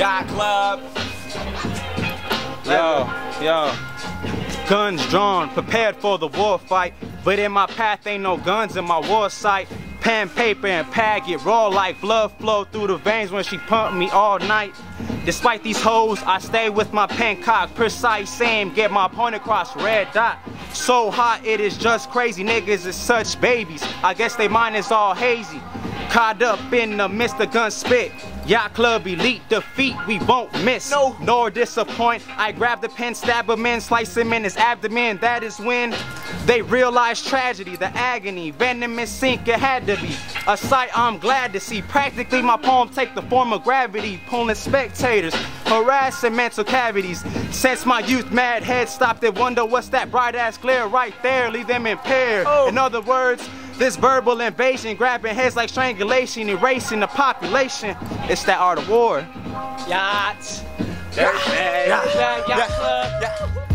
Yacht Klub. Yo, yo. Guns drawn, prepared for the war fight. But in my path ain't no guns in my war sight. Pen, paper, and pad get raw like blood flow through the veins when she pumped me all night. Despite these hoes, I stay with my pen cock, precise aim, get my point across red dot. So hot, it is just crazy. Niggas is such babies. I guess they mind is all hazy. Caught up in the Mr. Gun spit. Yacht Klub elite defeat, we won't miss. No. Nor disappoint. I grab the pen, stab him in, slice him in his abdomen. That is when they realize tragedy, the agony, venomous sink it had to be. A sight I'm glad to see. Practically my poem take the form of gravity, pulling spectators, harassing mental cavities. Since my youth, mad head stopped and wonder what's that bright ass glare right there, leave them impaired. Oh. In other words, this verbal invasion, grabbing heads like strangulation, erasing the population. It's that art of war. Yachts. Yacht. Yacht Klub. Yeah.